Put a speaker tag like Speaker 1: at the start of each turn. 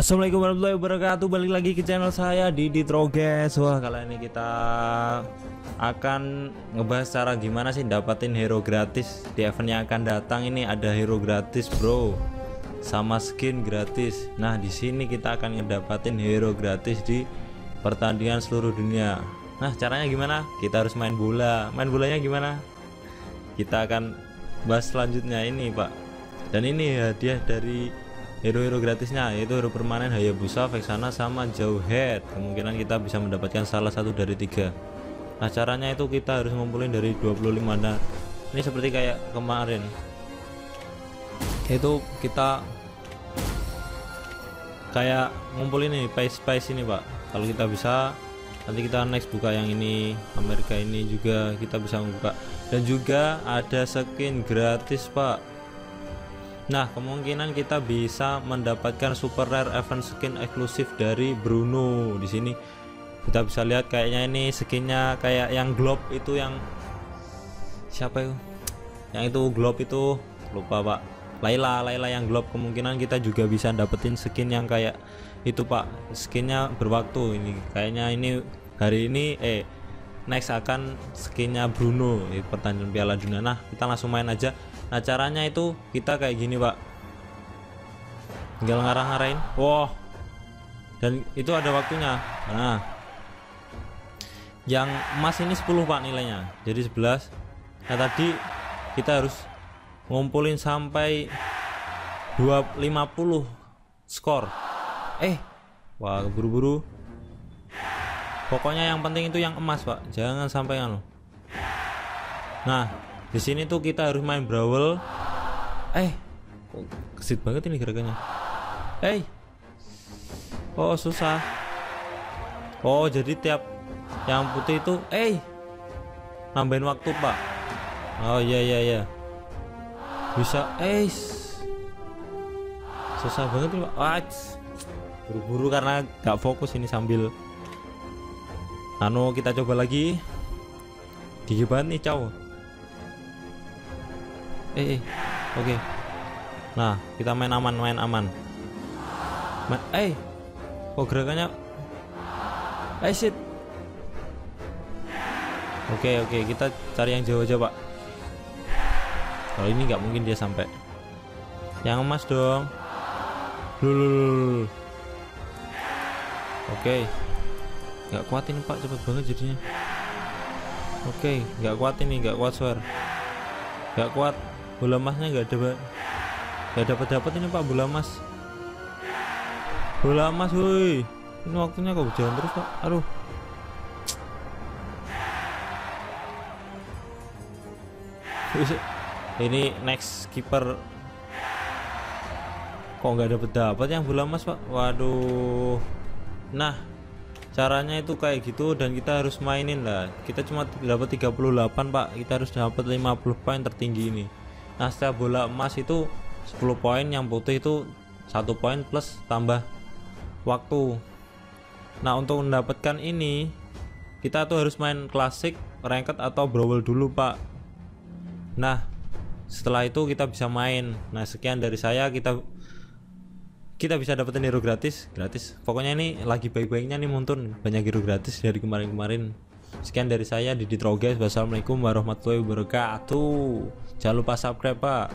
Speaker 1: Assalamualaikum warahmatullahi wabarakatuh. Balik lagi ke channel saya di Ditroges Wah kali ini kita akan ngebahas cara gimana sih dapatin hero gratis Di event yang akan datang. Ini ada hero gratis bro. Sama skin gratis. Nah di sini kita akan ngedapatin hero gratis di pertandingan seluruh dunia. Nah caranya gimana? Kita harus main bola. Main bolanya gimana? Kita akan bahas selanjutnya ini pak. Dan ini hadiah dari hero-hero gratisnya yaitu hero permanen Hayabusa, Vexana sama Jauhead kemungkinan kita bisa mendapatkan salah satu dari tiga. Nah caranya itu kita harus ngumpulin dari 25 nah ini seperti kayak kemarin. Itu kita kayak ngumpulin ini pace pace ini pak. Kalau kita bisa nanti kita next buka yang ini Amerika ini juga kita bisa membuka dan juga ada skin gratis pak Nah, kemungkinan kita bisa mendapatkan super rare event skin eksklusif dari Bruno di sini. Kita bisa lihat kayaknya ini skinnya kayak yang globe itu yang siapa itu? Yang itu globe itu lupa pak. Laila, Laila yang globe kemungkinan kita juga bisa dapetin skin yang kayak itu pak. Skinnya berwaktu ini. Kayaknya ini hari ini eh next akan skinnya Bruno di pertandingan Piala Dunia. Nah, kita langsung main aja. Nah caranya itu kita kayak gini pak. Tinggal ngarah-ngarahin. Wah. Dan itu ada waktunya. Nah. Yang emas ini 10 pak nilainya. Jadi 11 Nah tadi kita harus Ngumpulin sampai 250 skor. Eh Wah buru-buru Pokoknya yang penting itu yang emas pak. Jangan sampai anu Nah di sini tuh kita harus main brawl. Eh kesit banget ini gerakannya? Eh oh susah. Oh jadi tiap yang putih itu eh nambahin waktu pak. Oh iya iya iya. Bisa eh susah banget nih pak. Buru-buru karena gak fokus ini sambil anu kita coba lagi. Gigi banget nih cowok eh, eh. oke. Okay. nah kita main aman main aman. Main, eh. Kok gerakannya? Eh shit. Oke okay, oke. Okay. kita cari yang jauh aja pak. Kalau ini nggak mungkin dia sampai. Yang emas dong. Oke. Okay. nggak kuat ini pak. Cepet banget jadinya. Oke. Okay. nggak kuat ini. Nggak kuat suara nggak kuat bola emasnya nggak ada nggak dapat dapat ini pak bola emas. Bola emas woi. Ini waktunya kok berjalan terus pak? Aduh. Ini next keeper kok nggak dapat dapat yang bola emas pak? Waduh. Nah caranya itu kayak gitu dan kita harus mainin lah. Kita cuma dapat 38 pak. Kita harus dapat 50 poin tertinggi ini nah setiap bola emas itu 10 poin yang putih itu satu poin plus tambah waktu. Nah untuk mendapatkan ini kita tuh harus main klasik ranked atau brawl dulu pak. Nah setelah itu kita bisa main. Nah sekian dari saya. Kita kita bisa dapetin hero gratis. Gratis. Pokoknya ini lagi baik-baiknya nih muntun. Banyak hero gratis dari kemarin-kemarin Sekian dari saya Didi Troges. Wassalamualaikum warahmatullahi wabarakatuh. Jangan lupa subscribe, Pak.